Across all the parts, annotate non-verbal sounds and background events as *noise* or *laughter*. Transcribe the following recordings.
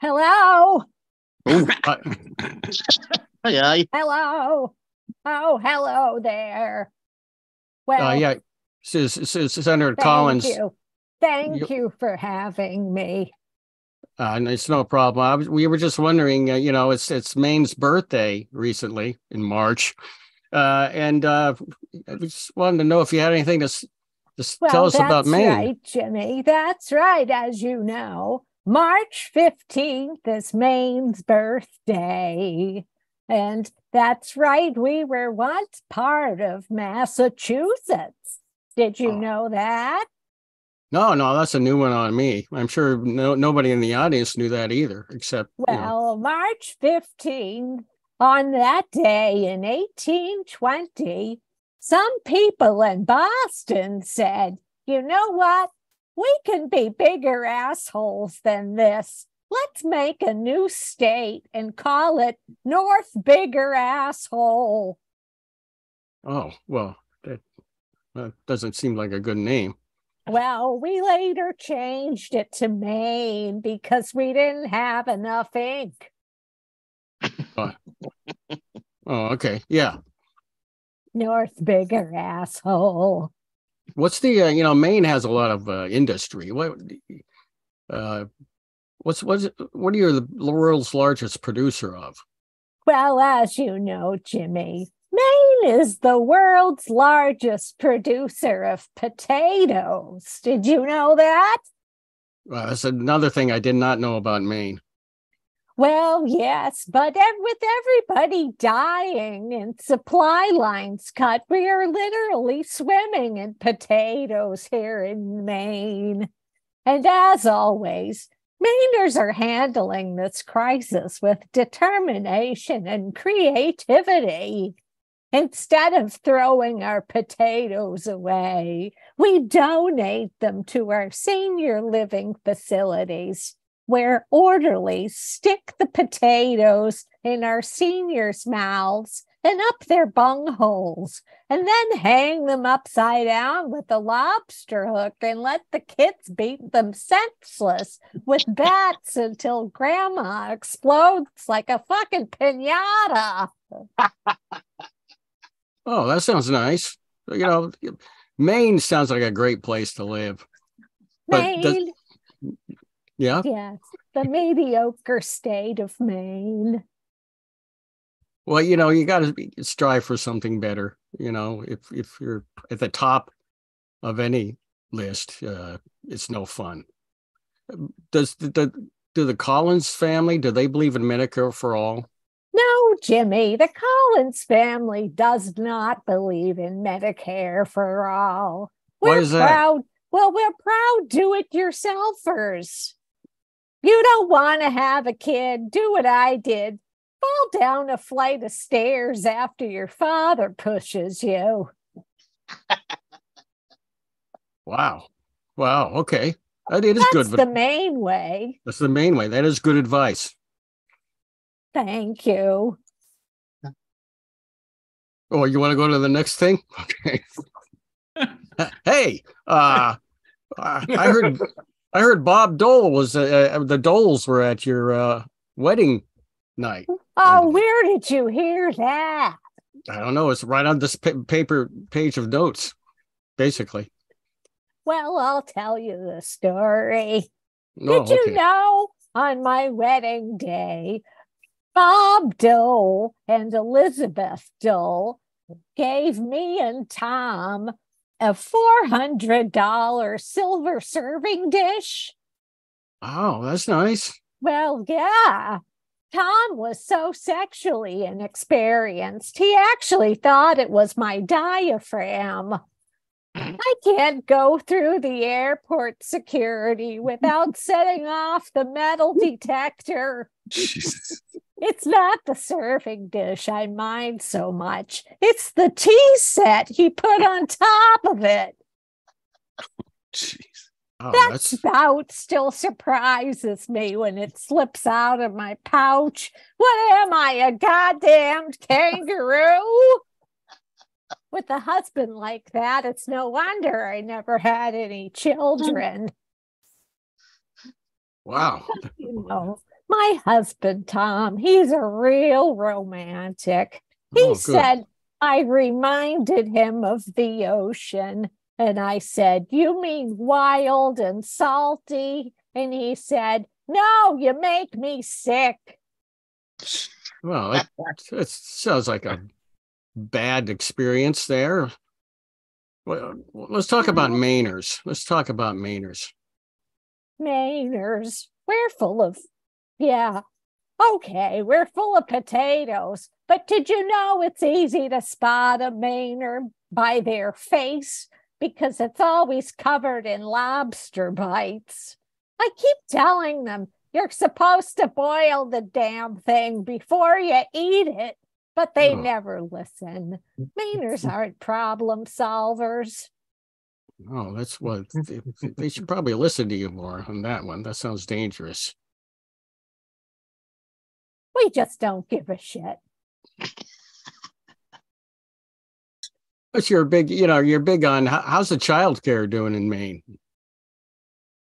Hello. Oh, uh, Aye, aye. Hello. Oh, hello there. Well, uh, yeah, S- S- S- Senator thank Collins. you. Thank You- you for having me. Uh, and it's no problem. I was, we were just wondering, uh, you know, it's it's Maine's birthday recently in March, uh, and uh, I just wanted to know if you had anything to, s- to Well, tell us about Maine. right, Jimmy. That's right. As you know, March 15th is Maine's birthday. And that's right. We were once part of Massachusetts. Did you Oh. know that? No, no, that's a new one on me. I'm sure no nobody in the audience knew that either, except you know. Well, March 15th, on that day in 1820, some people in Boston said, you know what? We can be bigger assholes than this. Let's make a new state and call it North Bigger Asshole. Oh, well, that, that doesn't seem like a good name. Well, we later changed it to Maine because we didn't have enough ink. Oh, okay, yeah. North Bigger Asshole. What's the uh, you know Maine has a lot of uh, industry. What uh, what's what's what are you the world's largest producer of? Well, as you know, Jimmy, Maine is the world's largest producer of potatoes. Did you know that? Well, that's another thing I did not know about Maine. Well, yes, but with everybody dying and supply lines cut, we are literally swimming in potatoes here in Maine. And as always, Mainers are handling this crisis with determination and creativity. Instead of throwing our potatoes away, we donate them to our senior living facilities where orderlies stick the potatoes in our seniors' mouths and up their bungholes, and then hang them upside down with a lobster hook and let the kids beat them senseless with *laughs* bats until grandma explodes like a fucking pinata. *laughs* Oh, that sounds nice. You know, Maine sounds like a great place to live. But Maine, Yeah. yes, the mediocre state of Maine. Well, you know, you got to strive for something better. You know, if if you're at the top of any list, uh, it's no fun. Does the, the do the Collins family do they believe in Medicare for all? No, Jimmy, the Collins family does not believe in Medicare for all. We're is that? proud. Well, we're proud do it yourselfers. You don't want to have a kid, do what I did. Fall down a flight of stairs after your father pushes you. *laughs* Wow, wow, okay, that it is That's good. That's the main way. that's the main way. That is good advice. Thank you. Oh, you want to go to the next thing? *laughs* Okay. *laughs* hey, uh, uh, I heard I heard Bob Dole was uh, uh, the Doles were at your uh, wedding night. Oh, And- where did you hear that? I don't know. It's right on this pa- paper page of notes, basically. Well, I'll tell you the story. No, Did you know on my wedding day, Bob Dole and Elizabeth Dole gave me and Tom a $400 silver serving dish? Oh, that's nice. Well, yeah. Tom was so sexually inexperienced, he actually thought it was my diaphragm. *laughs* I can't go through the airport security without *laughs* setting off the metal detector. Jesus. It's not the serving dish I mind so much. It's the tea set he put on top of it. Jeez. Oh, That that's spout still surprises me when it slips out of my pouch. What am I, a goddamned kangaroo? *laughs* With a husband like that, it's no wonder I never had any children. wow. *laughs* You know, My husband, Tom, he's a real romantic. He Oh, said I reminded him of the ocean. And I said, You mean wild and salty? And he said, No, you make me sick. Well, it, it sounds like a bad experience there. Well, let's talk about mm-hmm. Mainers. Let's talk about Mainers. Mainers, we're full of, yeah, okay, we're full of potatoes. But did you know it's easy to spot a Mainer by their face because it's always covered in lobster bites? I keep telling them you're supposed to boil the damn thing before you eat it, but they Oh. never listen. *laughs* Mainers aren't problem solvers. Oh, that's what *laughs* they, they should probably listen to you more on that one. That sounds dangerous. We just don't give a shit. What's you're big, you know, you're big on how's the child care doing in Maine?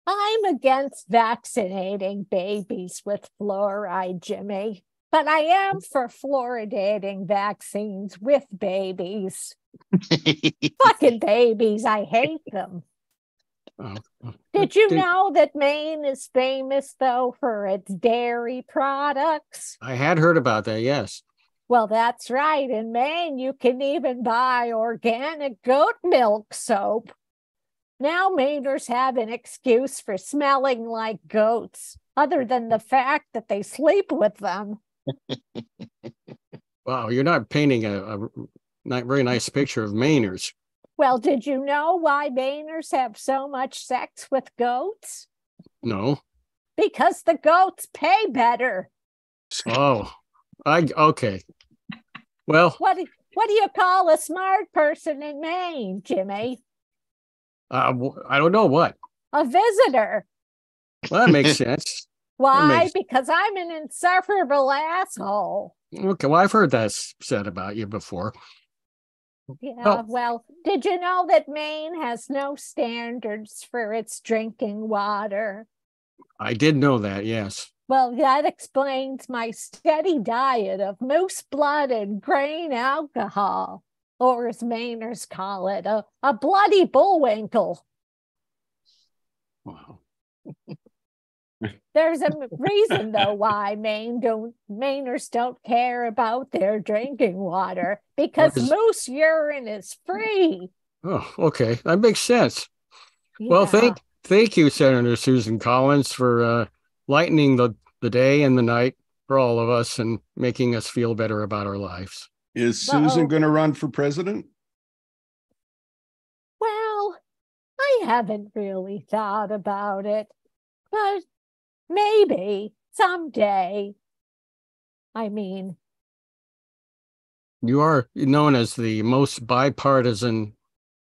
I'm against vaccinating babies with fluoride, Jimmy, but I am for fluoridating vaccines with babies. *laughs* Fucking babies, I hate them. Oh, oh, Did you did- know that Maine is famous, though, for its dairy products? I had heard about that. Yes. Well, that's right. In Maine, you can even buy organic goat milk soap. Now, Mainers have an excuse for smelling like goats, other than the fact that they sleep with them. *laughs* Wow, you're not painting a, a very nice picture of Mainers. Well, did you know why Mainers have so much sex with goats? No. Because the goats pay better. Oh, I okay. Well, What do, what do you call a smart person in Maine, Jimmy? uh, I don't know what. A visitor. Well, that makes sense. *laughs* Why? makes- Because I'm an insufferable asshole. Okay, well, I've heard that said about you before. Yeah, Oh. well, did you know that Maine has no standards for its drinking water? I did know that. Yes. Well, that explains my steady diet of moose blood and grain alcohol, or as Mainers call it, a, a bloody bullwinkle. Wow. There's a reason, though, why Maine don't Mainers don't care about their drinking water because is- moose urine is free. Oh, okay. That makes sense. Well, thank thank you, Senator Susan Collins, for uh, lightening the the day and the night for all of us and making us feel better about our lives. Is Uh-oh. Susan going to run for president? Well, I haven't really thought about it, but maybe someday. I mean, You are known as the most bipartisan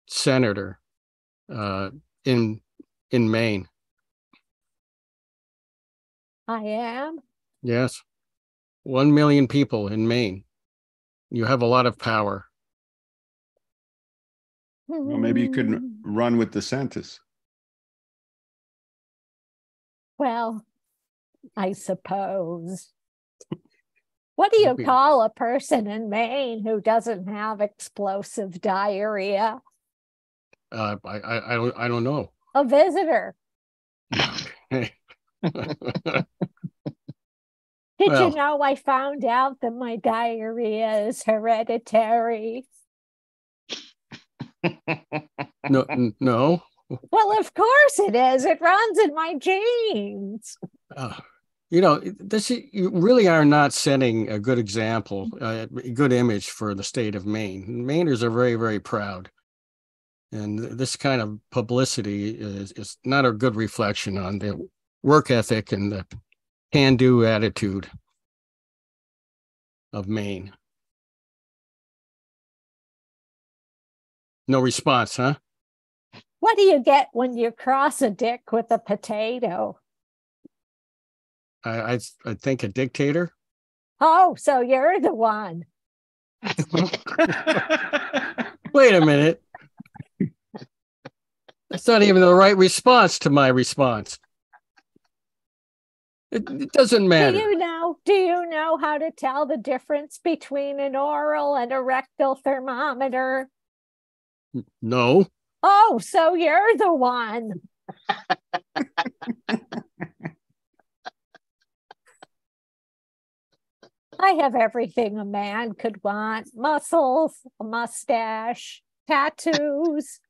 senator uh, in in Maine. I am. Yes, one million people in Maine. You have a lot of power. Well, maybe you could Hmm. run with DeSantis. Well, I suppose. What do you call a person in Maine who doesn't have explosive diarrhea? Uh, I, I I don't I don't know. A visitor. *laughs* Did Well. you know I found out that my diarrhea is hereditary? *laughs* no, no. Well, of course it is. It runs in my genes. Uh, you know, this you really are not setting a good example, uh, a good image for the state of Maine. Mainers are very, very proud, and this kind of publicity is, is not a good reflection on the work ethic and the can-do attitude of Maine. No response, huh? What do you get when you cross a dick with a potato? I, I, I think a dictator. Oh, so you're the one. *laughs* Wait a minute. That's not even the right response to my response. It, it doesn't matter. Do matter. you know? Do you know how to tell the difference between an oral and a rectal thermometer? No. Oh, so you're the one. I have everything a man could want muscles, a mustache, tattoos.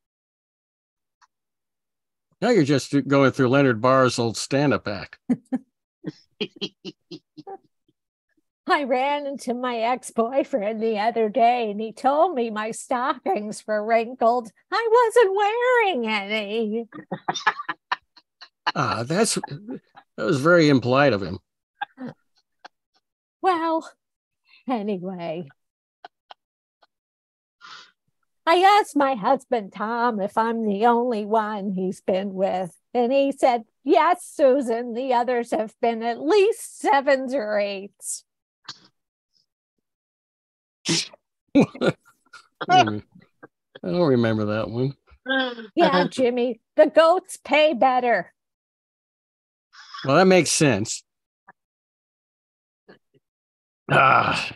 Now you're just going through Leonard Barr's old stand-up act. *laughs* I ran into my ex boyfriend the other day and he told me my stockings were wrinkled. I wasn't wearing any. *laughs* Ah, that's that was very impolite of him. Well, anyway. I asked my husband Tom if I'm the only one he's been with, and he said, Yes, Susan, the others have been at least sevens or eights. *laughs* I don't remember that one. Yeah, Jimmy, the goats pay better. Well, that makes sense. Ah,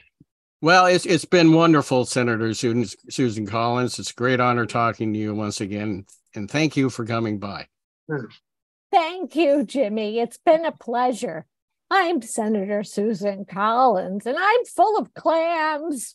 well, it's it's been wonderful, Senator Susan Susan Collins. It's a great honor talking to you once again, and thank you for coming by. Thank you, Jimmy. It's been a pleasure. I'm Senator Susan Collins, and I'm full of clams.